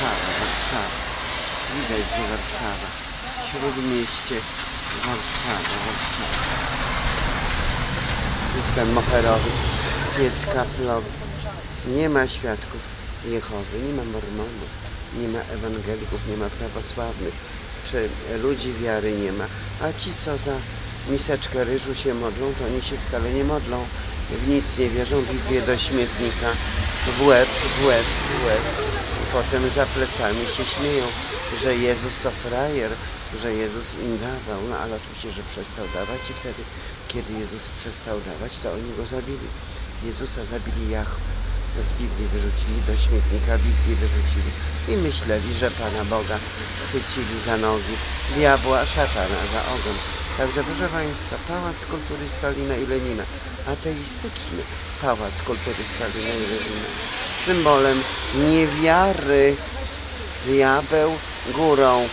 Warszawa, Warszawa. Widać, że Warszawa. Śródmieście Warszawa, Warszawa. System moherowy, piec kaflowy. Nie ma świadków Jehowy, nie ma mormonów, nie ma ewangelików, nie ma prawosławnych, czy ludzi wiary nie ma. A ci, co za miseczkę ryżu się modlą, to oni się wcale nie modlą. W nic nie wierzą, Biblię do śmietnika, w łeb, w łeb, w łeb. Potem za plecami się śmieją, że Jezus to frajer, że Jezus im dawał. No ale oczywiście, że przestał dawać i wtedy, kiedy Jezus przestał dawać, to oni go zabili. Jezusa zabili Jahwe. To z Biblii wyrzucili, do śmietnika Biblii wyrzucili i myśleli, że Pana Boga chwycili za nogi, diabła, szatana za ogon. Także proszę Państwa, Pałac Kultury Stalina i Lenina, ateistyczny Pałac Kultury Stalina i Lenina, symbolem niewiary, diabeł górą,